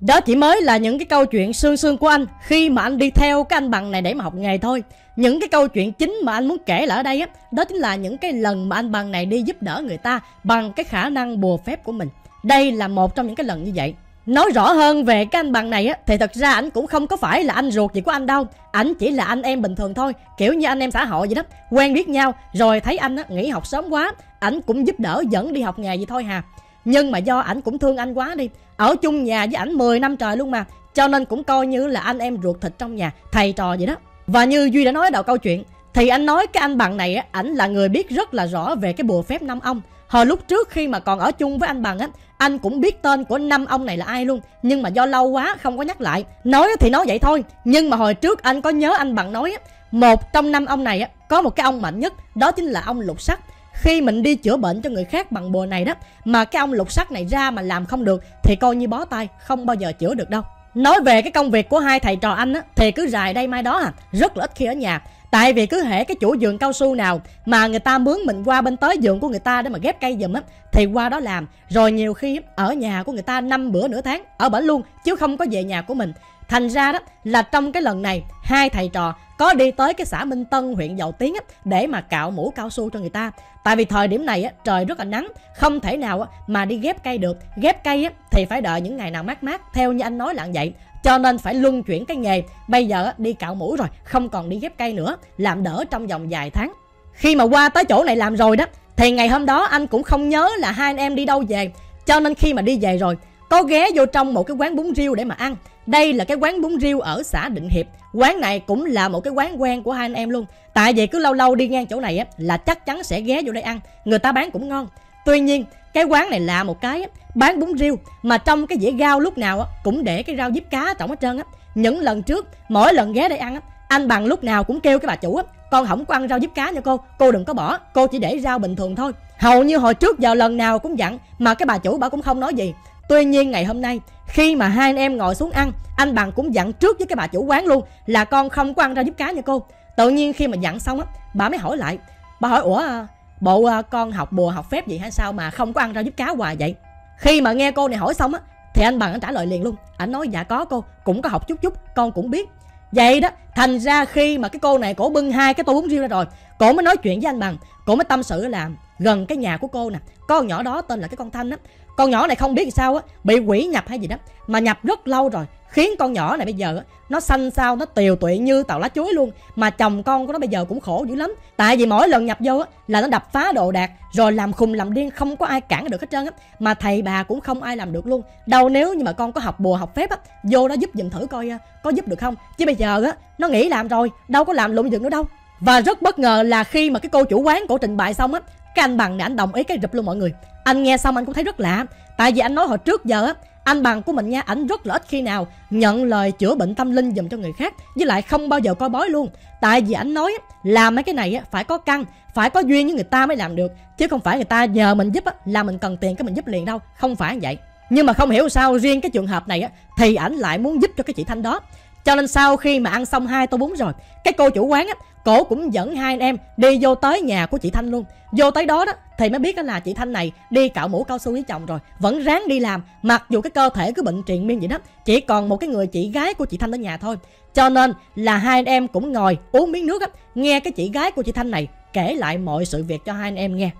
Đó chỉ mới là những cái câu chuyện sương sương của anh khi mà anh đi theo cái anh bằng này để mà học nghề thôi. Những cái câu chuyện chính mà anh muốn kể là ở đây á, đó chính là những cái lần mà anh bằng này đi giúp đỡ người ta bằng cái khả năng bùa phép của mình. Đây là một trong những cái lần như vậy. Nói rõ hơn về cái anh bằng này á Thì thật ra ảnh cũng không có phải là anh ruột gì của anh đâu Ảnh chỉ là anh em bình thường thôi Kiểu như anh em xã hội vậy đó Quen biết nhau Rồi thấy anh á, nghỉ học sớm quá Ảnh cũng giúp đỡ dẫn đi học nghề vậy thôi hà Nhưng mà do ảnh cũng thương anh quá đi ở chung nhà với ảnh 10 năm trời luôn mà. Cho nên cũng coi như là anh em ruột thịt trong nhà, Thầy trò vậy đó. Và như Duy đã nói đầu câu chuyện, Thì anh nói cái anh bằng này á, Ảnh là người biết rất là rõ về cái bùa phép năm ông. Hồi lúc trước khi mà còn ở chung với anh Bằng á, Anh cũng biết tên của năm ông này là ai luôn. Nhưng mà do lâu quá không có nhắc lại. Nói thì nói vậy thôi, Nhưng mà hồi trước anh có nhớ anh Bằng nói á, Một trong năm ông này á, Có một cái ông mạnh nhất, Đó chính là ông lục sắc khi mình đi chữa bệnh cho người khác bằng bùa này đó, Mà cái ông lục sắc này ra mà làm không được, Thì coi như bó tay, Không bao giờ chữa được đâu Nói về cái công việc của hai thầy trò anh á, Thì cứ dài đây mai đó à Rất là ít khi ở nhà Tại vì cứ hễ cái chủ vườn cao su nào mà người ta mướn mình qua bên tới vườn của người ta để mà ghép cây giùm á, thì qua đó làm. Rồi nhiều khi ở nhà của người ta năm bữa nửa tháng, ở bển luôn, chứ không có về nhà của mình. Thành ra đó là trong cái lần này, hai thầy trò có đi tới cái xã Minh Tân huyện Dầu Tiến á, để mà cạo mũ cao su cho người ta. Tại vì thời điểm này á, trời rất là nắng, không thể nào á, mà đi ghép cây được. Ghép cây á, thì phải đợi những ngày nào mát mát, theo như anh nói là vậy. Cho nên phải luân chuyển cái nghề Bây giờ đi cạo mũ rồi Không còn đi ghép cây nữa Làm đỡ trong vòng vài tháng Khi mà qua tới chỗ này làm rồi đó Thì ngày hôm đó anh cũng không nhớ là hai anh em đi đâu về Cho nên khi mà đi về rồi Có ghé vô trong một cái quán bún riêu để mà ăn đây là cái quán bún riêu ở xã Định Hiệp. Quán này cũng là một cái quán quen của hai anh em luôn. Tại vì cứ lâu lâu đi ngang chỗ này á, Là chắc chắn sẽ ghé vô đây ăn. Người ta bán cũng ngon. Tuy nhiên, cái quán này là một cái bán bún riêu mà trong cái dĩa rau lúc nào cũng để cái rau diếp cá trọng hết trơn á. Những lần trước, mỗi lần ghé đây ăn á, anh bằng lúc nào cũng kêu cái bà chủ á, con không có ăn rau diếp cá nha cô cô đừng có bỏ, cô chỉ để rau bình thường thôi. Hầu như hồi trước giờ lần nào cũng dặn, mà cái bà chủ bà cũng không nói gì tuy nhiên ngày hôm nay, khi mà hai anh em ngồi xuống ăn, anh bằng cũng dặn trước với cái bà chủ quán luôn, là con không có ăn rau diếp cá nha cô. Tự nhiên khi mà dặn xong á, bà mới hỏi lại, bà hỏi, ủa à, bộ à, con học bùa học phép gì hay sao mà không có ăn rau diếp cá hoài vậy? Khi mà nghe cô này hỏi xong á, thì anh bằng anh trả lời liền luôn, anh nói dạ có cô, cũng có học chút chút, con cũng biết. Vậy đó, thành ra khi mà cái cô này cổ bưng hai cái tô bún riêu ra rồi, cổ mới nói chuyện với anh bằng, cổ mới tâm sự là gần cái nhà của cô nè, con nhỏ đó tên là cái con thanh á con nhỏ này không biết sao á, bị quỷ nhập hay gì đó, mà nhập rất lâu rồi, khiến con nhỏ này bây giờ nó xanh sao, nó tiều tụy như tàu lá chuối luôn. Mà chồng con của nó bây giờ cũng khổ dữ lắm. Tại vì mỗi lần nhập vô á, là nó đập phá đồ đạc, rồi làm khùng làm điên, không có ai cản được hết trơn á. Mà thầy bà cũng không ai làm được luôn. Đâu nếu như mà con có học bùa, học phép á, vô đó giúp giùm thử coi à, có giúp được không? Chứ bây giờ á, nó nghỉ làm rồi, đâu có làm lụng được nữa đâu. Và rất bất ngờ là khi mà cái cô chủ quán cổ trình bày xong á cái anh bằng này, anh đồng ý cái rụp luôn mọi người. Anh nghe xong anh cũng thấy rất lạ, tại vì anh nói hồi trước giờ á, anh bằng của mình nha, ảnh rất là ít khi nào nhận lời chữa bệnh tâm linh dùm cho người khác, với lại không bao giờ coi bói luôn. Tại vì ảnh nói làm mấy cái này á, phải có căn, phải có duyên với người ta mới làm được, chứ không phải người ta nhờ mình giúp là mình cần tiền cái mình giúp liền đâu, không phải vậy. Nhưng mà không hiểu sao riêng cái trường hợp này thì ảnh lại muốn giúp cho cái chị thanh đó. Cho nên sau khi mà ăn xong hai tô bún rồi, cái cô chủ quán á cổ cũng dẫn hai anh em đi vô tới nhà của chị thanh luôn. Vô tới đó đó, thì mới biết là chị thanh này đi cạo mũ cao su với chồng rồi. Vẫn ráng đi làm, mặc dù cái cơ thể cứ bệnh triền miên vậy đó. Chỉ còn một cái người chị gái của chị thanh ở nhà thôi. Cho nên là hai anh em cũng ngồi uống miếng nước á, nghe cái chị gái của chị thanh này kể lại mọi sự việc cho hai anh em nghe.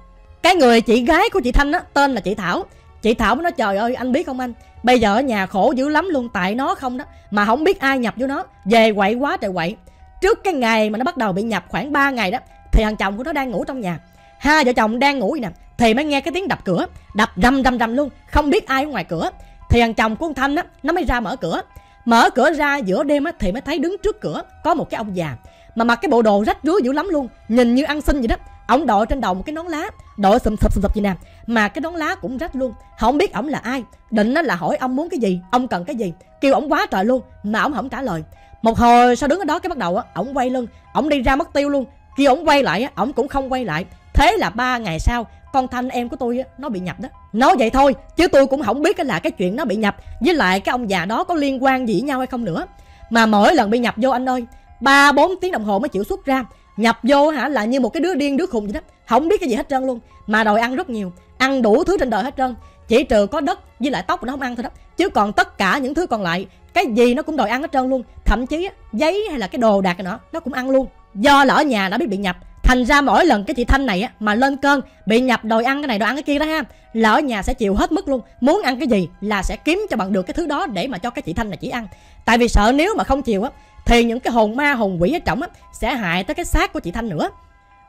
Cái người chị gái của chị thanh á, tên là chị thảo. Chị thảo mới nói, trời ơi, anh biết không anh? Bây giờ ở nhà khổ dữ lắm luôn, tại nó không đó, mà không biết ai nhập vô nó. Về quậy quá trời quậy trước cái ngày mà nó bắt đầu bị nhập khoảng 3 ngày đó, thì thằng chồng của nó đang ngủ trong nhà. Hai vợ chồng đang ngủ vậy nè, thì mới nghe cái tiếng đập cửa. Đập rầm rầm rầm luôn, không biết ai ở ngoài cửa. Thì thằng chồng của ông thanh á, nó mới ra mở cửa. Mở cửa ra giữa đêm á, thì mới thấy đứng trước cửa có một cái ông già. Mà mặc cái bộ đồ rách rưới dữ lắm luôn, nhìn như ăn xin vậy đó. Ông đội trên đầu một cái nón lá, đội sùm sụp sùm sụp gì nè. Mà cái nón lá cũng rách luôn, không biết ổng là ai. Định nó là hỏi ông muốn cái gì, ông cần cái gì. Kêu ổng quá trời luôn, mà ổng không trả lời một hồi sau đứng ở đó cái bắt đầu á, ổng quay lưng, ổng đi ra mất tiêu luôn. Khi ổng quay lại á, ổng cũng không quay lại. Thế là ba ngày sau, con thanh em của tôi á, nó bị nhập đó. Nói vậy thôi, chứ tôi cũng không biết cái là cái chuyện nó bị nhập. Với lại cái ông già đó có liên quan gì với nhau hay không nữa. Mà mỗi lần bị nhập vô anh ơi, ba, bốn tiếng đồng hồ mới chịu xuất ra. Nhập vô hả, là như một cái đứa điên đứa khùng vậy đó. Không biết cái gì hết trơn luôn. Mà đòi ăn rất nhiều, ăn đủ thứ trên đời hết trơn chỉ trừ có đất với lại tóc nó không ăn thôi đó. Chứ còn tất cả những thứ còn lại, cái gì nó cũng đòi ăn hết trơn luôn. Thậm chí giấy hay là cái đồ đạc nó nó cũng ăn luôn. Do là ở nhà đã biết bị nhập. Thành ra mỗi lần cái chị thanh này á, mà lên cơn, bị nhập đòi ăn cái này, đòi ăn cái kia đó ha, là ở nhà sẽ chịu hết mức luôn. Muốn ăn cái gì là sẽ kiếm cho bằng được cái thứ đó để mà cho cái chị thanh này chỉ ăn. Tại vì sợ nếu mà không chịu á, thì những cái hồn ma, hồn quỷ ở trọng á, sẽ hại tới cái xác của chị thanh nữa.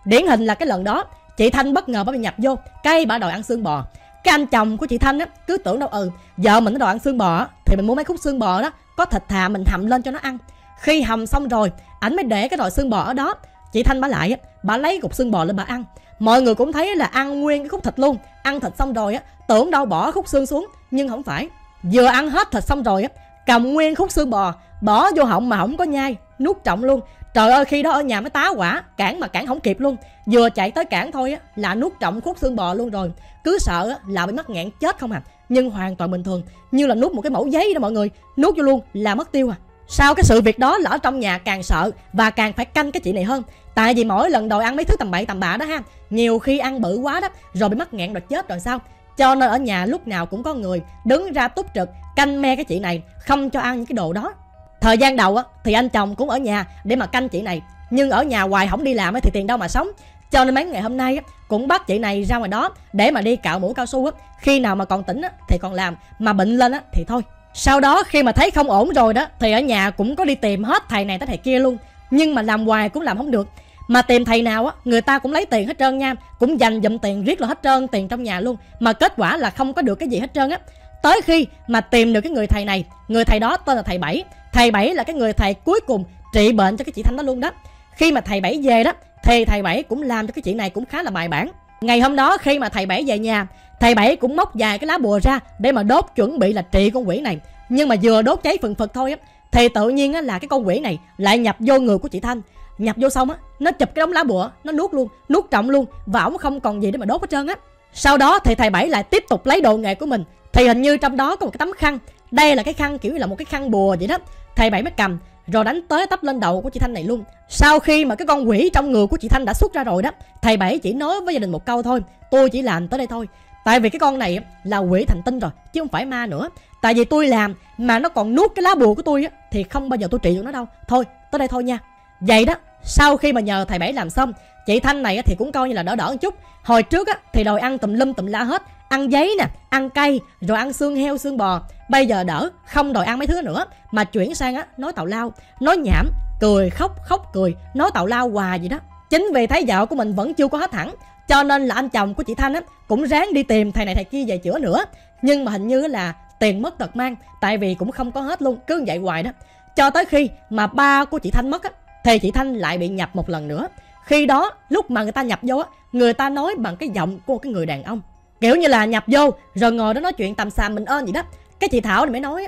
Điển hình là cái lần đó, chị thanh bất ngờ bà bị nhập vô cây bà đòi ăn xương bò cái anh chồng của chị thanh á, cứ tưởng đâu ừ vợ mình nó đòi ăn xương bò thì mình mua mấy khúc xương bò đó, có thịt thà mình hầm lên cho nó ăn. Khi hầm xong rồi, ảnh mới để cái nồi xương bò ở đó. Chị thanh bà lại á bà lấy cục xương bò lên bà ăn. Mọi người cũng thấy là ăn nguyên cái khúc thịt luôn. Ăn thịt xong rồi á, tưởng đâu bỏ khúc xương xuống, nhưng không phải. Vừa ăn hết thịt xong rồi á, cầm nguyên khúc xương bò, bỏ vô họng mà không có nhai, nuốt trọng luôn trời ơi khi đó ở nhà mới tá quả cản mà cản không kịp luôn. Vừa chạy tới cản thôi á là nuốt trọng khúc xương bò luôn rồi. Cứ sợ á, là bị mắc nghẹn chết không à. Nhưng hoàn toàn bình thường như là nuốt một cái mẫu giấy đó mọi người. Nuốt vô luôn là mất tiêu à. Sau cái sự việc đó là ở trong nhà càng sợ và càng phải canh cái chị này hơn? Tại vì mỗi lần đòi ăn mấy thứ tầm bậy tầm bạ đó ha nhiều khi ăn bự quá đó rồi bị mắc nghẹn rồi chết rồi sao? Cho nên ở nhà lúc nào cũng có người đứng ra túc trực canh me cái chị này không cho ăn những cái đồ đó thời gian đầu á thì anh chồng cũng ở nhà để mà canh chị này. Nhưng ở nhà hoài không đi làm thì tiền đâu mà sống. Cho nên mấy ngày hôm nay á, cũng bắt chị này ra ngoài đó để mà đi cạo mũ cao su á. Khi nào mà còn tỉnh á, thì còn làm. Mà bệnh lên á thì thôi. Sau đó khi mà thấy không ổn rồi đó thì ở nhà cũng có đi tìm hết thầy này tới thầy kia luôn. Nhưng mà làm hoài cũng làm không được. Mà tìm thầy nào á người ta cũng lấy tiền hết trơn nha. Cũng dành dụm tiền riết là hết trơn tiền trong nhà luôn. Mà kết quả là không có được cái gì hết trơn á. Tới khi mà tìm được cái người thầy này người thầy đó tên là thầy bảy thầy bảy là cái người thầy cuối cùng trị bệnh cho cái chị thanh đó luôn đó. Khi mà thầy bảy về đó, thì thầy bảy cũng làm cho cái chị này cũng khá là bài bản. Ngày hôm đó khi mà thầy bảy về nhà, thầy bảy cũng móc dài cái lá bùa ra để mà đốt chuẩn bị là trị con quỷ này. Nhưng mà vừa đốt cháy phần phật thôi á, thì tự nhiên á là cái con quỷ này lại nhập vô người của chị thanh. Nhập vô xong á, nó chụp cái đống lá bùa, nó nuốt luôn, nuốt trọng luôn và ổng không còn gì để mà đốt hết trơn á. Sau đó thì thầy bảy lại tiếp tục lấy đồ nghề của mình. Thì hình như trong đó có một cái tấm khăn đây là cái khăn kiểu như là một cái khăn bùa vậy đó. Thầy bảy mới cầm, rồi đánh tới tấp lên đầu của chị thanh này luôn. Sau khi mà cái con quỷ trong người của chị thanh đã xuất ra rồi đó, thầy bảy chỉ nói với gia đình một câu thôi, tôi chỉ làm tới đây thôi. Tại vì cái con này là quỷ thành tinh rồi, chứ không phải ma nữa. Tại vì tôi làm mà nó còn nuốt cái lá bùa của tôi á, thì không bao giờ tôi trị được nó đâu. Thôi, tới đây thôi nha. Vậy đó sau khi mà nhờ thầy bảy làm xong, chị thanh này thì cũng coi như là đỡ đỡ một chút. Hồi trước á thì đòi ăn tùm lum tùm la hết, ăn giấy nè, ăn cây rồi ăn xương heo, xương bò. Bây giờ đỡ, không đòi ăn mấy thứ nữa, mà chuyển sang á, nói tào lao, nói nhảm, cười, khóc khóc, cười, nói tào lao hoài gì đó. Chính vì thấy vợ của mình vẫn chưa có hết thẳng cho nên là anh chồng của chị thanh á cũng ráng đi tìm thầy này thầy kia về chữa nữa. Nhưng mà hình như là tiền mất tật mang, tại vì cũng không có hết luôn, cứ vậy hoài đó. Cho tới khi mà ba của chị thanh mất á thì chị thanh lại bị nhập một lần nữa. Khi đó, lúc mà người ta nhập vô á, người ta nói bằng cái giọng của cái người đàn ông. Kiểu như là nhập vô, rồi ngồi đó nói chuyện tầm xàm mình ơn gì đó. Cái chị thảo này mới nói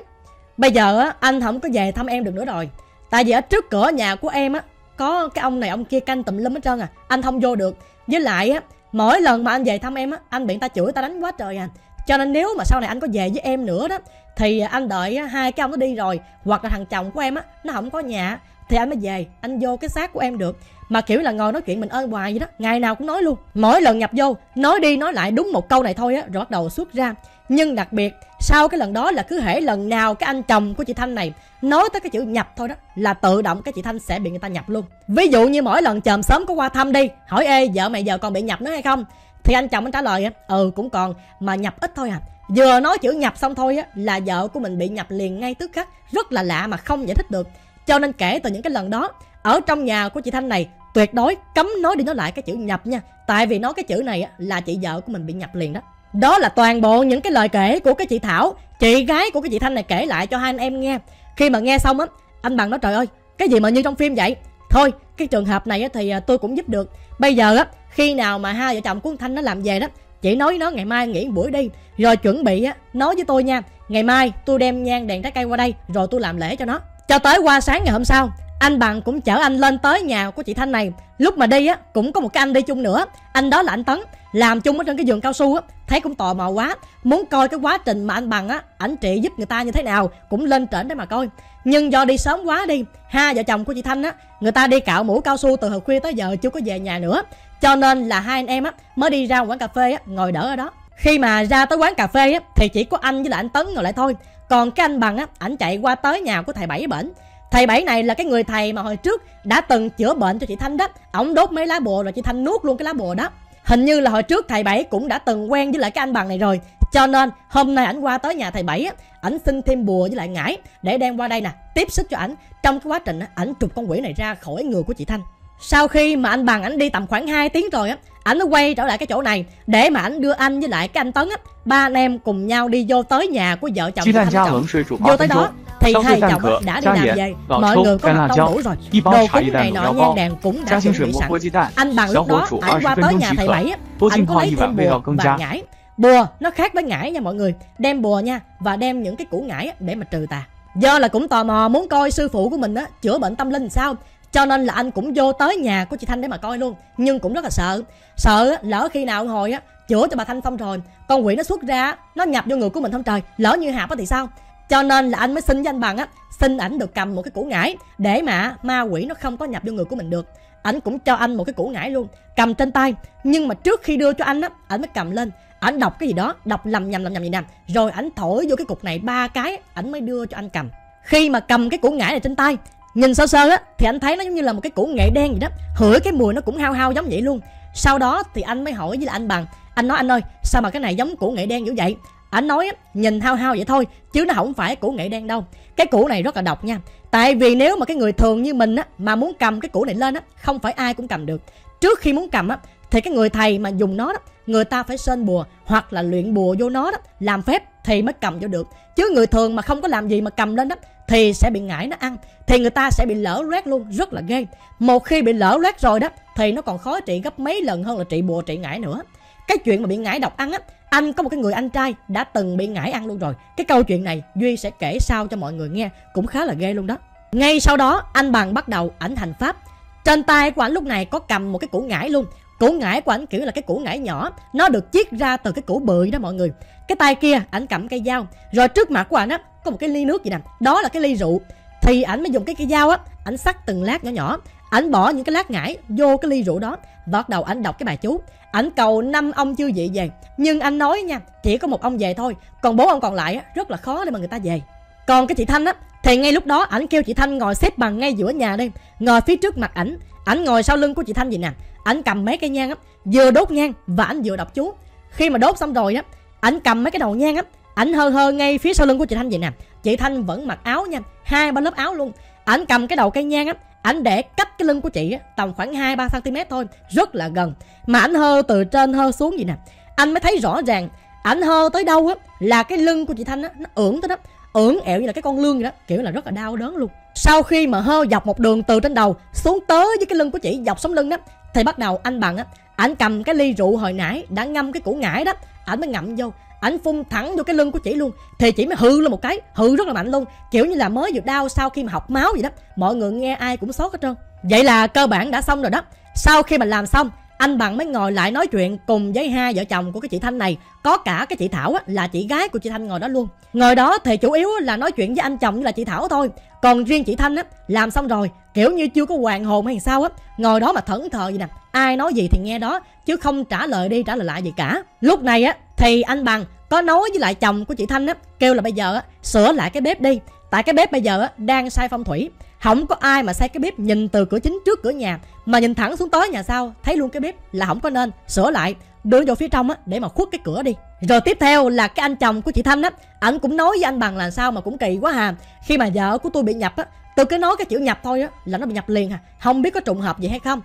bây giờ á, anh không có về thăm em được nữa rồi. Tại vì ở trước cửa nhà của em á, có cái ông này, ông kia canh tùm lum hết trơn à anh không vô được. Với lại á, mỗi lần mà anh về thăm em á, anh bị người ta chửi ta đánh quá trời à. Cho nên nếu mà sau này anh có về với em nữa đó, thì anh đợi hai cái ông nó đi rồi, hoặc là thằng chồng của em á, nó không có nhà thì anh mới về, anh vô cái xác của em được. Mà kiểu là ngồi nói chuyện mình ơi hoài vậy đó, ngày nào cũng nói luôn. Mỗi lần nhập vô, nói đi nói lại đúng một câu này thôi á, rồi bắt đầu xuất ra. Nhưng đặc biệt, sau cái lần đó là cứ hễ lần nào cái anh chồng của chị thanh này nói tới cái chữ nhập thôi đó, là tự động cái chị thanh sẽ bị người ta nhập luôn. Ví dụ như mỗi lần chòm sớm có qua thăm đi, hỏi ê, vợ mày giờ còn bị nhập nữa hay không? Thì anh chồng anh trả lời ừ cũng còn, mà nhập ít thôi à. Vừa nói chữ nhập xong thôi á, là vợ của mình bị nhập liền ngay tức khắc. Rất là lạ mà không giải thích được cho nên kể từ những cái lần đó, ở trong nhà của chị thanh này, tuyệt đối cấm nói đi nói lại cái chữ nhập nha. Tại vì nói cái chữ này là chị vợ của mình bị nhập liền đó. Đó là toàn bộ những cái lời kể của cái chị thảo. Chị gái của cái chị thanh này kể lại cho hai anh em nghe. Khi mà nghe xong á, anh bằng nói, trời ơi, cái gì mà như trong phim vậy? Thôi, cái trường hợp này thì à, tôi cũng giúp được. Bây giờ á, khi nào mà hai vợ chồng của thanh nó làm về đó, chị nói với nó ngày mai nghỉ buổi đi. Rồi chuẩn bị á, nói với tôi nha, ngày mai tôi đem nhang đèn trái cây qua đây, rồi tôi làm lễ cho nó cho tới qua sáng ngày hôm sau anh bằng cũng chở anh lên tới nhà của chị thanh này. Lúc mà đi á cũng có một cái anh đi chung nữa. Anh đó là anh tấn làm chung ở trên cái giường cao su á. Thấy cũng tò mò quá muốn coi cái quá trình mà anh bằng á ảnh trị giúp người ta như thế nào cũng lên trển để mà coi. Nhưng do đi sớm quá đi hai vợ chồng của chị thanh á người ta đi cạo mũ cao su từ hồi khuya tới giờ chưa có về nhà nữa. Cho nên là hai anh em á mới đi ra quán cà phê á ngồi đỡ ở đó. Khi mà ra tới quán cà phê á, thì chỉ có anh với lại anh Tấn ngồi lại thôi. Còn cái anh Bằng á, ảnh chạy qua tới nhà của thầy Bảy bển. Thầy Bảy này là cái người thầy mà hồi trước đã từng chữa bệnh cho chị Thanh đó. Ổng đốt mấy lá bùa rồi chị Thanh nuốt luôn cái lá bùa đó. Hình như là hồi trước thầy Bảy cũng đã từng quen với lại cái anh Bằng này rồi. Cho nên hôm nay ảnh qua tới nhà thầy Bảy á, ảnh xin thêm bùa với lại ngải để đem qua đây nè, tiếp sức cho ảnh trong cái quá trình á, ảnh trục con quỷ này ra khỏi người của chị Thanh. Sau khi mà anh Bằng ảnh đi tầm khoảng 2 tiếng rồi á, ảnh nó quay trở lại cái chỗ này để mà ảnh đưa anh với lại cái anh tấn á ba anh em cùng nhau đi vô tới nhà của vợ chồng của chồng vô tới đó thì hai chồng đã đi làm về. mọi người có mặt đông đủ rồi. đồ cúng này nọ nhang đèn cũng đã chuẩn bị sẵn. anh bằng lúc đó ảnh qua tới nhà thầy bảy anh có lấy thêm bùa và ngải. Bùa nó khác với ngải nha mọi người. Đem bùa nha và đem những cái củ ngải để mà trừ tà. Do là cũng tò mò muốn coi sư phụ của mình á chữa bệnh tâm linh sao cho nên là anh cũng vô tới nhà của chị Thanh để mà coi luôn. Nhưng cũng rất là sợ. Sợ lỡ khi nào hồi á, chữa cho bà Thanh xong rồi, con quỷ nó xuất ra, nó nhập vô người của mình không trời, lỡ như hạp á thì sao? Cho nên là anh mới xin với anh bằng á, xin ảnh được cầm một cái củ ngải để mà ma quỷ nó không có nhập vô người của mình được. Ảnh cũng cho anh một cái củ ngải luôn, cầm trên tay. Nhưng mà trước khi đưa cho anh á, ảnh mới cầm lên. Ảnh đọc cái gì đó, đọc lầm nhầm lầm nhầm gì nè. Rồi ảnh thổi vô cái cục này ba cái, ảnh mới đưa cho anh cầm. Khi mà cầm cái củ ngải này trên tay nhìn sơ sơ á thì anh thấy nó giống như là một cái củ nghệ đen vậy đó. Hửi cái mùi nó cũng hao hao giống vậy luôn. Sau đó thì anh mới hỏi với là anh bằng. Anh nói anh ơi sao mà cái này giống củ nghệ đen dữ vậy? Anh nói á, nhìn hao hao vậy thôi chứ nó không phải củ nghệ đen đâu. Cái củ này rất là độc nha. Tại vì nếu mà cái người thường như mình á mà muốn cầm cái củ này lên á không phải ai cũng cầm được. Trước khi muốn cầm á thì cái người thầy mà dùng nó đó, người ta phải sơn bùa hoặc là luyện bùa vô nó đó, làm phép thì mới cầm vô được. Chứ người thường mà không có làm gì mà cầm lên đó, thì sẽ bị ngải nó ăn. Thì người ta sẽ bị lỡ loét luôn, rất là ghê. Một khi bị lỡ loét rồi đó, thì nó còn khó trị gấp mấy lần hơn là trị bùa, trị ngải nữa. Cái chuyện mà bị ngải độc ăn á, anh có một cái người anh trai đã từng bị ngải ăn luôn rồi. Cái câu chuyện này duy sẽ kể sau cho mọi người nghe, cũng khá là ghê luôn đó. Ngay sau đó, anh bằng bắt đầu ảnh hành pháp. Trên tay của ảnh lúc này có cầm một cái củ ngải luôn củ ngải của ảnh kiểu là cái củ ngải nhỏ. Nó được chiết ra từ cái củ bưởi đó mọi người. Cái tay kia, ảnh cầm cây dao. Rồi trước mặt của ảnh á, có một cái ly nước gì nè. Đó là cái ly rượu. Thì ảnh mới dùng cái cây dao á, ảnh sắc từng lát nhỏ nhỏ. Ảnh bỏ những cái lát ngải vô cái ly rượu đó. Và bắt đầu ảnh đọc cái bài chú. Ảnh cầu năm ông chưa vị về. Nhưng anh nói nha, chỉ có một ông về thôi. Còn bốn ông còn lại á, rất là khó để mà người ta về. Còn cái chị thanh á, thì ngay lúc đó ảnh kêu chị thanh ngồi xếp bằng ngay giữa nhà đây, ngồi phía trước mặt ảnh ảnh ngồi sau lưng của chị thanh vậy nè. Ảnh cầm mấy cây nhang á vừa đốt nhang và ảnh vừa đọc chú. Khi mà đốt xong rồi á ảnh cầm mấy cái đầu nhang á ảnh hơ hơ ngay phía sau lưng của chị thanh vậy nè. Chị thanh vẫn mặc áo nha hai ba lớp áo luôn. Ảnh cầm cái đầu cây nhang á ảnh để cách cái lưng của chị á, tầm khoảng hai ba cm thôi rất là gần. Mà ảnh hơ từ trên hơ xuống vậy nè. Anh mới thấy rõ ràng ảnh hơ tới đâu á là cái lưng của chị thanh á nó ưỡn tới đó ưỡn ẹo như là cái con lương vậy đó kiểu là rất là đau đớn luôn sau khi mà hơ dọc một đường từ trên đầu xuống tới với cái lưng của chị, dọc sống lưng đó, thì bắt đầu anh bằng á, ảnh cầm cái ly rượu hồi nãy đã ngâm cái củ ngải đó, ảnh mới ngậm vô, ảnh phun thẳng vô cái lưng của chị luôn. Thì chị mới hư lên một cái hư rất là mạnh luôn, kiểu như là mới vừa đau sau khi mà học máu vậy đó. Mọi người nghe ai cũng sốt hết trơn. Vậy là cơ bản đã xong rồi đó. Sau khi mà làm xong anh bằng mới ngồi lại nói chuyện cùng với hai vợ chồng của cái chị thanh này. Có cả cái chị thảo á, là chị gái của chị thanh ngồi đó luôn. Ngồi đó thì chủ yếu là nói chuyện với anh chồng như là chị thảo thôi. Còn riêng chị thanh á làm xong rồi kiểu như chưa có hoàn hồn hay sao á ngồi đó mà thẫn thờ gì nè. Ai nói gì thì nghe đó chứ không trả lời đi trả lời lại gì cả. Lúc này á thì anh bằng có nói với lại chồng của chị thanh á kêu là bây giờ á sửa lại cái bếp đi. Tại cái bếp bây giờ á đang sai phong thủy không có ai mà xây cái bếp nhìn từ cửa chính trước cửa nhà, mà nhìn thẳng xuống tới nhà sau, thấy luôn cái bếp là không có nên. Sửa lại, đưa vô phía trong á, để mà khuất cái cửa đi. Rồi tiếp theo là cái anh chồng của chị thanh á, ảnh cũng nói với anh bằng là sao mà cũng kỳ quá hà. Khi mà vợ của tôi bị nhập á từ cái nói cái chữ nhập thôi á, là nó bị nhập liền hà không biết có trùng hợp gì hay không.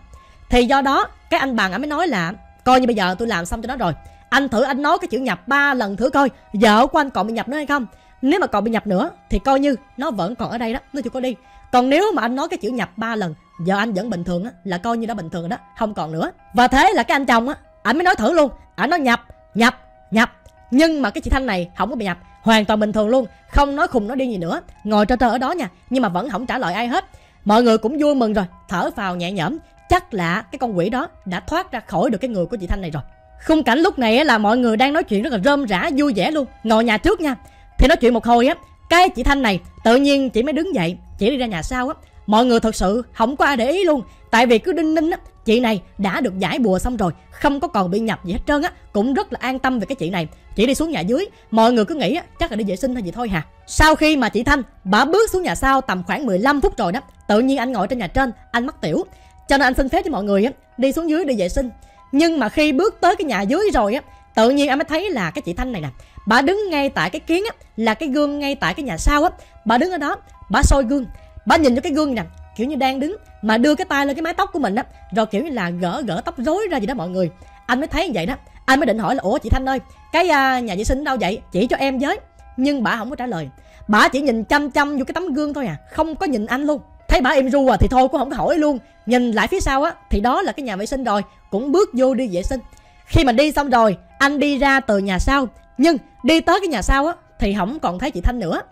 Thì do đó, cái anh bằng ảnh mới nói là, coi như bây giờ tôi làm xong cho nó rồi. Anh thử, anh nói cái chữ nhập ba lần thử coi, vợ của anh còn bị nhập nữa hay không? Nếu mà còn bị nhập nữa, thì coi như nó vẫn còn ở đây đó, nó chưa có đi còn nếu mà anh nói cái chữ nhập ba lần, giờ anh vẫn bình thường á, là coi như đã bình thường rồi đó, không còn nữa. Và thế là cái anh chồng á, ảnh mới nói thử luôn. Ảnh nói nhập nhập nhập. Nhưng mà cái chị thanh này không có bị nhập, hoàn toàn bình thường luôn, không nói khùng nói đi gì nữa. Ngồi trơ trơ ở đó nha, nhưng mà vẫn không trả lời ai hết. Mọi người cũng vui mừng rồi, thở phào nhẹ nhõm. Chắc là cái con quỷ đó đã thoát ra khỏi được cái người của chị thanh này rồi. Khung cảnh lúc này là mọi người đang nói chuyện rất là rơm rã, vui vẻ luôn. Ngồi nhà trước nha. Thì nói chuyện một hồi á cái chị thanh này, tự nhiên chị mới đứng dậy, chị đi ra nhà sau á. Mọi người thật sự không có ai để ý luôn. Tại vì cứ đinh ninh á, chị này đã được giải bùa xong rồi, không có còn bị nhập gì hết trơn á. Cũng rất là an tâm về cái chị này. Chị đi xuống nhà dưới, mọi người cứ nghĩ á, chắc là đi vệ sinh hay gì thôi hà. Sau khi mà chị thanh bà bước xuống nhà sau tầm khoảng 15 phút rồi đó, tự nhiên anh ngồi trên nhà trên, anh mắc tiểu. Cho nên anh xin phép cho mọi người á, đi xuống dưới đi vệ sinh. Nhưng mà khi bước tới cái nhà dưới rồi á, tự nhiên anh mới thấy là cái chị thanh này nè bà đứng ngay tại cái kiến á là cái gương ngay tại cái nhà sau á. Bà đứng ở đó bà soi gương. Bà nhìn cho cái gương nè kiểu như đang đứng mà đưa cái tay lên cái mái tóc của mình á rồi kiểu như là gỡ gỡ tóc rối ra gì đó mọi người. Anh mới thấy như vậy đó. Anh mới định hỏi là ủa chị thanh ơi cái uh, nhà vệ sinh đâu vậy? Chỉ cho em với. Nhưng bà không có trả lời. Bà chỉ nhìn chăm chăm vô cái tấm gương thôi à không có nhìn anh luôn. Thấy bà im ru à thì thôi cũng không có hỏi luôn. Nhìn lại phía sau á thì đó là cái nhà vệ sinh rồi cũng bước vô đi vệ sinh. Khi mà đi xong rồi anh đi ra từ nhà sau nhưng đi tới cái nhà sau á thì không còn thấy chị thanh nữa.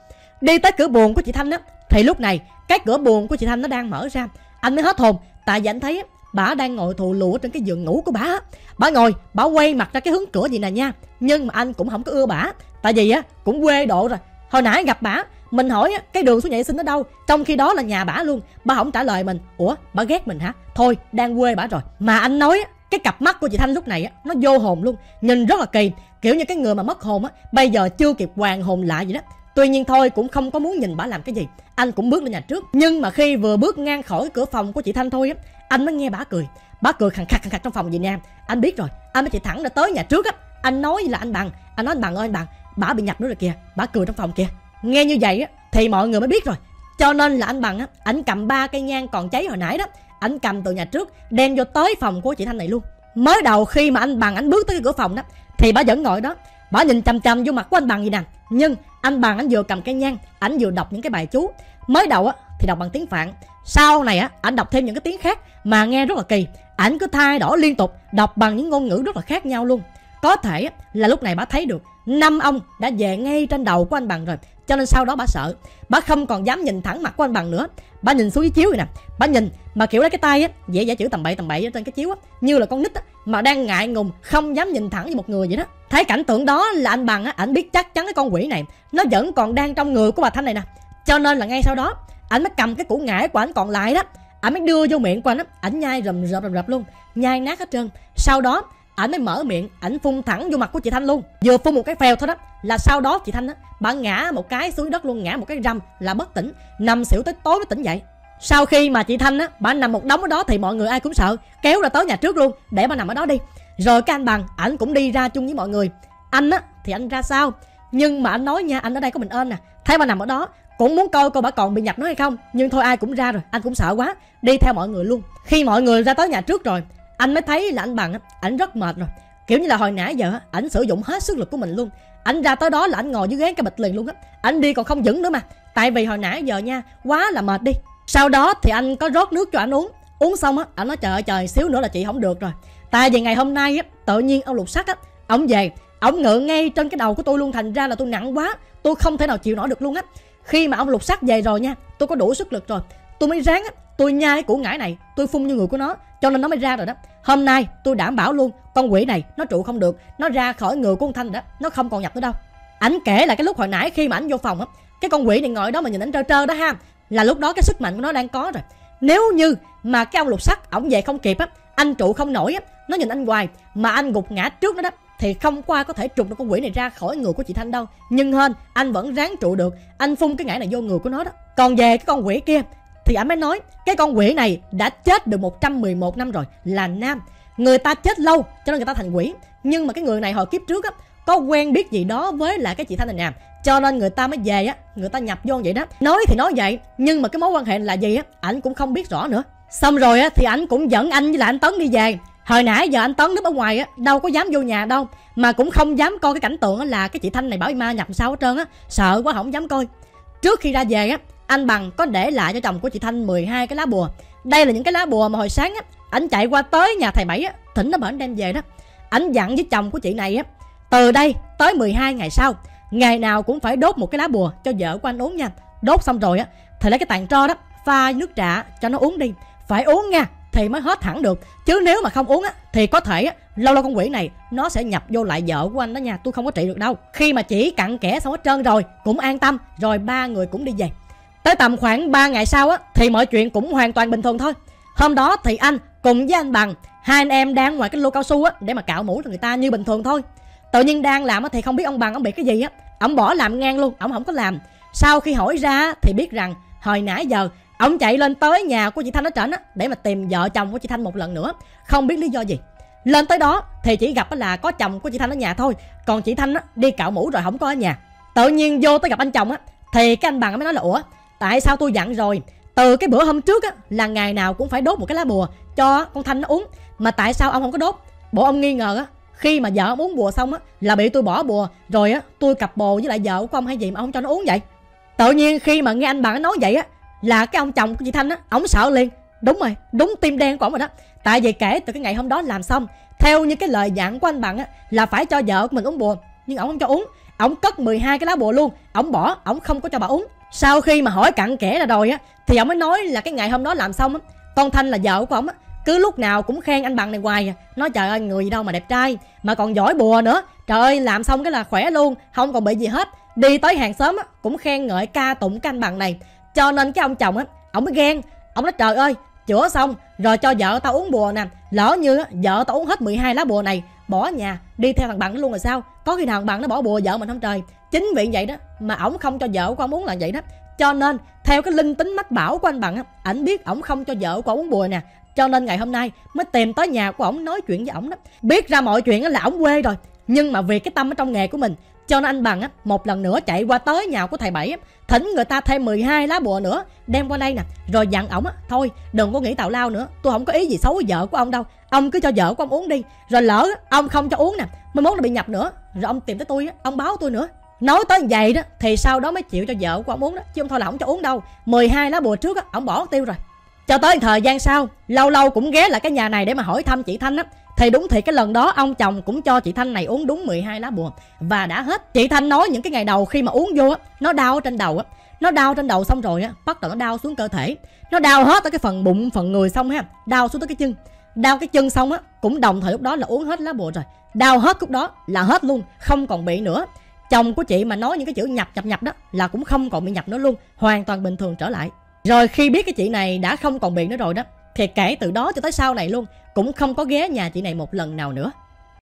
Đi tới cửa buồn của chị thanh á thì lúc này cái cửa buồn của chị thanh nó đang mở ra. Anh mới hết hồn tại vì anh thấy á, bà đang ngồi thù lụa trên cái giường ngủ của bà bà ngồi bà quay mặt ra cái hướng cửa gì nè nha. Nhưng mà anh cũng không có ưa bà tại vì á cũng quê độ rồi. Hồi nãy gặp bà mình hỏi á, cái đường xuống nhà vệ sinh ở đâu? Trong khi đó là nhà bà luôn bà không trả lời mình. Ủa bà ghét mình hả? Thôi đang quê bà rồi. Mà anh nói á, cái cặp mắt của chị thanh lúc này á, nó vô hồn luôn, nhìn rất là kỳ. Kiểu như cái người mà mất hồn á, bây giờ chưa kịp hoàn hồn lại vậy đó. Tuy nhiên thôi, cũng không có muốn nhìn bà làm cái gì. Anh cũng bước lên nhà trước. Nhưng mà khi vừa bước ngang khỏi cửa phòng của chị Thanh thôi á, Anh mới nghe bà cười. Bà cười khẳng khặt khẳng khặt trong phòng gì nè Anh biết rồi, Anh mới chạy thẳng là tới nhà trước á. Anh nói là anh bằng. Anh nói anh bằng ơi anh bằng. Bà bị nhập nữa rồi kìa. Bà cười trong phòng kìa. Nghe như vậy á, Thì mọi người mới biết rồi. Cho nên là anh bằng á Anh cầm ba cây nhang còn cháy hồi nãy đó. Anh cầm từ nhà trước, Đem vô tới phòng của chị Thanh này luôn. Mới đầu khi mà anh bằng anh bước tới cái cửa phòng đó, Thì bà vẫn ngồi đó. Bà nhìn chằm chằm vô mặt của anh bằng gì nè. Nhưng anh bằng anh vừa cầm cây nhang Anh vừa đọc những cái bài chú. Mới đầu á, thì đọc bằng tiếng Phạn. Sau này á anh đọc thêm những cái tiếng khác Mà nghe rất là kỳ. Anh cứ thay đổi liên tục, Đọc bằng những ngôn ngữ rất là khác nhau luôn. Có thể là lúc này bà thấy được, năm ông đã về ngay trên đầu của anh bằng rồi cho nên sau đó bà sợ. Bà không còn dám nhìn thẳng mặt của anh bằng nữa. Bà nhìn xuống cái chiếu rồi nè. Bà nhìn mà kiểu lấy cái tay á, dễ vẽ chữ tầm bậy tầm bậy ở trên cái chiếu á. Như là con nít á, mà đang ngại ngùng, không dám nhìn thẳng với một người vậy đó. Thấy cảnh tượng đó là anh bằng á, ảnh biết chắc chắn cái con quỷ này, nó vẫn còn đang trong người của bà thanh này nè. Cho nên là ngay sau đó, ảnh mới cầm cái củ ngải của ảnh còn lại đó. Ảnh mới đưa vô miệng của anh á. Ảnh nhai rầm rập rầm rập luôn, nhai nát hết trơn. Sau đó ảnh mới mở miệng, ảnh phun thẳng vô mặt của chị thanh luôn. Vừa phun một cái phèo thôi đó. Là sau đó chị thanh á, bà ngã một cái xuống đất luôn, ngã một cái râm là bất tỉnh, nằm xỉu tới tối mới tỉnh dậy. Sau khi mà chị thanh á, bà nằm một đống ở đó thì mọi người ai cũng sợ, kéo ra tới nhà trước luôn, để bà nằm ở đó đi. Rồi cái anh bằng, ảnh cũng đi ra chung với mọi người. Anh á, thì anh ra sao? Nhưng mà anh nói nha, anh ở đây có mình ơn nè. Thấy bà nằm ở đó, cũng muốn coi coi bà còn bị nhập nó hay không, nhưng thôi ai cũng ra rồi, anh cũng sợ quá. Đi theo mọi người luôn. Khi mọi người ra tới nhà trước rồi anh mới thấy là anh bằng á, ảnh rất mệt rồi. Kiểu như là hồi nãy giờ ảnh sử dụng hết sức lực của mình luôn. Ảnh ra tới đó là ảnh ngồi dưới ghế cái bịch liền luôn á. Ảnh đi còn không vững nữa mà. Tại vì hồi nãy giờ nha, quá là mệt đi. Sau đó thì anh có rót nước cho anh uống. Uống xong á anh nói, trời ơi, trời, xíu nữa là chị không được rồi. Tại vì ngày hôm nay á, tự nhiên ông lục sắt á, ông về, ông ngựa ngay trên cái đầu của tôi luôn, thành ra là tôi nặng quá. Tôi không thể nào chịu nổi được luôn á. Khi mà ông lục sắt về rồi nha, tôi có đủ sức lực rồi. Tôi mới ráng á, tôi nhai củ ngải này, tôi phun như người của nó cho nên nó mới ra rồi đó. Hôm nay tôi đảm bảo luôn, con quỷ này nó trụ không được, nó ra khỏi người của ông thanh đó, nó không còn nhập nữa đâu. Ảnh kể là cái lúc hồi nãy khi mà ảnh vô phòng á, cái con quỷ này ngồi đó mà nhìn ảnh trơ trơ đó ha, là lúc đó cái sức mạnh của nó đang có rồi. Nếu như mà cái ông lục sắt ổng về không kịp á, anh trụ không nổi á, nó nhìn anh hoài, mà anh gục ngã trước nó đó, thì không qua có thể trục được con quỷ này ra khỏi người của chị thanh đâu. Nhưng hơn anh vẫn ráng trụ được, anh phun cái ngải này vô người của nó đó. Còn về cái con quỷ kia thì anh mới nói, cái con quỷ này đã chết được 111 năm rồi, là nam. Người ta chết lâu, cho nên người ta thành quỷ. Nhưng mà cái người này hồi kiếp trước á, có quen biết gì đó với lại cái chị thanh này nè cho nên người ta mới về á, người ta nhập vô vậy đó. Nói thì nói vậy, nhưng mà cái mối quan hệ là gì á, ảnh cũng không biết rõ nữa. Xong rồi á, thì ảnh cũng dẫn anh với lại anh tấn đi về. Hồi nãy giờ anh tấn núp ở ngoài á, đâu có dám vô nhà đâu, mà cũng không dám coi cái cảnh tượng á là cái chị thanh này bảo ma nhập sao hết trơn á. Sợ quá không dám coi. Trước khi ra về á anh bằng có để lại cho chồng của chị thanh 12 cái lá bùa. Đây là những cái lá bùa mà hồi sáng á, ảnh chạy qua tới nhà thầy bảy á, thỉnh nó bển đem về đó. Ảnh dặn với chồng của chị này á, từ đây tới 12 ngày sau, ngày nào cũng phải đốt một cái lá bùa cho vợ của anh uống nha. Đốt xong rồi á thì lấy cái tàn tro đó, pha nước trà cho nó uống đi. Phải uống nha, thì mới hết hẳn được. Chứ nếu mà không uống á, thì có thể á, lâu lâu con quỷ này nó sẽ nhập vô lại vợ của anh đó nha. Tôi không có trị được đâu. Khi mà chỉ cặn kẽ xong hết trơn rồi, cũng an tâm, rồi ba người cũng đi về tới tầm khoảng 3 ngày sau á, thì mọi chuyện cũng hoàn toàn bình thường thôi. Hôm đó thì anh cùng với anh bằng, hai anh em đang ngoài cái lô cao su á, để mà cạo mũ cho người ta như bình thường thôi. Tự nhiên đang làm á thì không biết ông bằng ông bị cái gì á, ông bỏ làm ngang luôn, ông không có làm. Sau khi hỏi ra thì biết rằng hồi nãy giờ ông chạy lên tới nhà của chị thanh ở trển á, để mà tìm vợ chồng của chị thanh một lần nữa, không biết lý do gì. Lên tới đó thì chỉ gặp là có chồng của chị thanh ở nhà thôi, còn chị thanh á đi cạo mũ rồi không có ở nhà. Tự nhiên vô tới gặp anh chồng á, thì cái anh bằng mới nói là, ủa tại sao tôi dặn rồi? Từ cái bữa hôm trước á, là ngày nào cũng phải đốt một cái lá bùa cho con thanh nó uống. Mà tại sao ông không có đốt? Bộ ông nghi ngờ á, khi mà vợ ông uống bùa xong á, là bị tôi bỏ bùa. Rồi á, tôi cặp bồ với lại vợ của ông hay gì mà ông cho nó uống vậy? Tự nhiên khi mà nghe anh bạn nói vậy á, là cái ông chồng của chị thanh á ông sợ liền. Đúng rồi, đúng tim đen của ông rồi đó. Tại vì kể từ cái ngày hôm đó làm xong, theo như cái lời dặn của anh bạn á, là phải cho vợ của mình uống bùa. Nhưng ông không cho uống. Ông cất 12 cái lá bùa luôn. Ông bỏ ông không có cho bà uống sau khi mà hỏi cặn kẽ ra rồi á thì ông mới nói là cái ngày hôm đó làm xong á con thanh là vợ của ông á cứ lúc nào cũng khen anh bằng này hoài à. Nói trời ơi người gì đâu mà đẹp trai mà còn giỏi bùa nữa. Trời ơi làm xong cái là khỏe luôn không còn bị gì hết. Đi tới hàng xóm á cũng khen ngợi ca tụng cái anh bằng này. Cho nên cái ông chồng á ông mới ghen. Ông nói trời ơi chữa xong rồi cho vợ tao uống bùa nè. Lỡ như á, vợ tao uống hết 12 lá bùa này bỏ nhà đi theo thằng bằng luôn rồi sao? Có khi nào thằng bằng nó bỏ bùa vợ mình không trời? Chính vì vậy đó mà ổng không cho vợ của ông uống là vậy đó. Cho nên, theo cái linh tính mách bảo của anh bằng á, ảnh biết ổng không cho vợ của ổng uống bùa nè. Cho nên ngày hôm nay mới tìm tới nhà của ổng nói chuyện với ổng đó. Biết ra mọi chuyện là ổng quê rồi, nhưng mà vì cái tâm ở trong nghề của mình, cho nên anh bằng á, một lần nữa chạy qua tới nhà của thầy bảy á, thỉnh người ta thêm 12 lá bùa nữa, đem qua đây nè. Rồi dặn ổng á, thôi, đừng có nghĩ tào lao nữa, tôi không có ý gì xấu với vợ của ông đâu, ông cứ cho vợ của ông uống đi. Rồi lỡ ông không cho uống nè mới mốt nó bị nhập nữa. Rồi ông tìm tới tôi á, ông báo tôi nữa nói tới vậy đó, thì sau đó mới chịu cho vợ của ông uống đó, chứ không thôi là không cho uống đâu. 12 lá bùa trước á, ông bỏ tiêu rồi. Cho tới thời gian sau, lâu lâu cũng ghé lại cái nhà này để mà hỏi thăm chị thanh á thì đúng thì cái lần đó, ông chồng cũng cho chị Thanh này uống đúng 12 lá bùa. Và đã hết. Chị Thanh nói những cái ngày đầu khi mà uống vô á, Nó đau ở trên đầu á. Nó đau trên đầu xong rồi á, Bắt đầu nó đau xuống cơ thể. Nó đau hết tới cái phần bụng, phần người xong ha, Đau xuống tới cái chân. Đau cái chân xong á, Cũng đồng thời lúc đó là uống hết lá bùa rồi. Đau hết lúc đó là hết luôn, Không còn bị nữa. Chồng của chị mà nói những cái chữ nhập nhập nhập đó Là cũng không còn bị nhập nữa luôn, Hoàn toàn bình thường trở lại. Rồi khi biết cái chị này đã không còn bị nữa rồi đó, thì kể từ đó cho tới sau này luôn, cũng không có ghé nhà chị này một lần nào nữa.